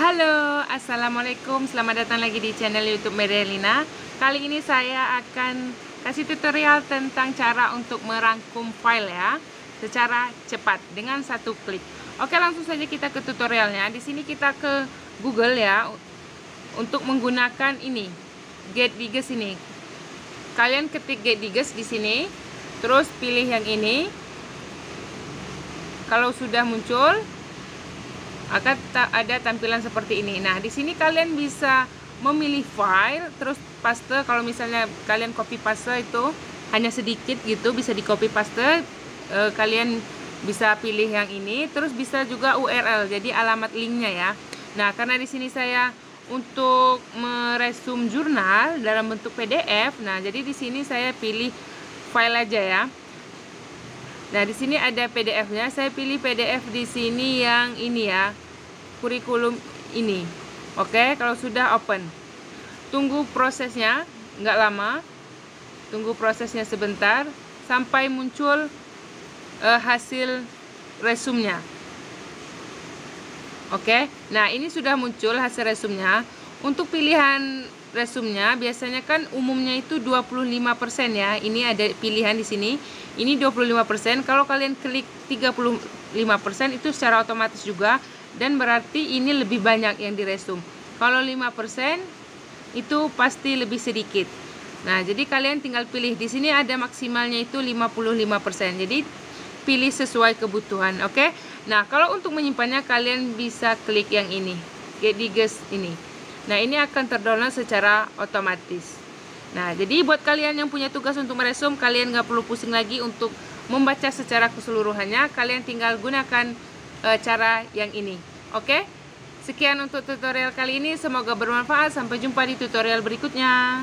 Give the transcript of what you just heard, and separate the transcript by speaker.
Speaker 1: Halo, Assalamualaikum. Selamat datang lagi di channel Youtube Medelina Kali ini saya akan kasih tutorial tentang cara untuk merangkum file ya Secara cepat, dengan satu klik. Oke, langsung saja kita ke tutorialnya. Di sini kita ke Google ya Untuk menggunakan ini Get Diges ini. Kalian ketik Get Diges di sini Terus pilih yang ini. Kalau sudah muncul akan ada tampilan seperti ini. Nah, di sini kalian bisa memilih file, terus paste. Kalau misalnya kalian copy paste itu hanya sedikit gitu, bisa di copy paste. E, kalian bisa pilih yang ini, terus bisa juga URL, jadi alamat linknya ya. Nah, karena di sini saya untuk meresum jurnal dalam bentuk PDF, nah jadi di sini saya pilih file aja ya. Nah, di sini ada PDF-nya. Saya pilih PDF di sini yang ini ya. Kurikulum ini. Oke, kalau sudah open. Tunggu prosesnya, nggak lama. Tunggu prosesnya sebentar sampai muncul uh, hasil resumnya. Oke. Nah, ini sudah muncul hasil resumnya. Untuk pilihan resumnya biasanya kan umumnya itu 25% ya. Ini ada pilihan di sini. Ini 25%. Kalau kalian klik 35% itu secara otomatis juga dan berarti ini lebih banyak yang diresum. Kalau 5% itu pasti lebih sedikit. Nah, jadi kalian tinggal pilih. Di sini ada maksimalnya itu 55%. Jadi pilih sesuai kebutuhan, oke? Okay? Nah, kalau untuk menyimpannya kalian bisa klik yang ini. Get Diges ini. Nah, ini akan terdownload secara otomatis. Nah, jadi buat kalian yang punya tugas untuk meresum, kalian nggak perlu pusing lagi untuk membaca secara keseluruhannya. Kalian tinggal gunakan e, cara yang ini. Oke? Sekian untuk tutorial kali ini. Semoga bermanfaat. Sampai jumpa di tutorial berikutnya.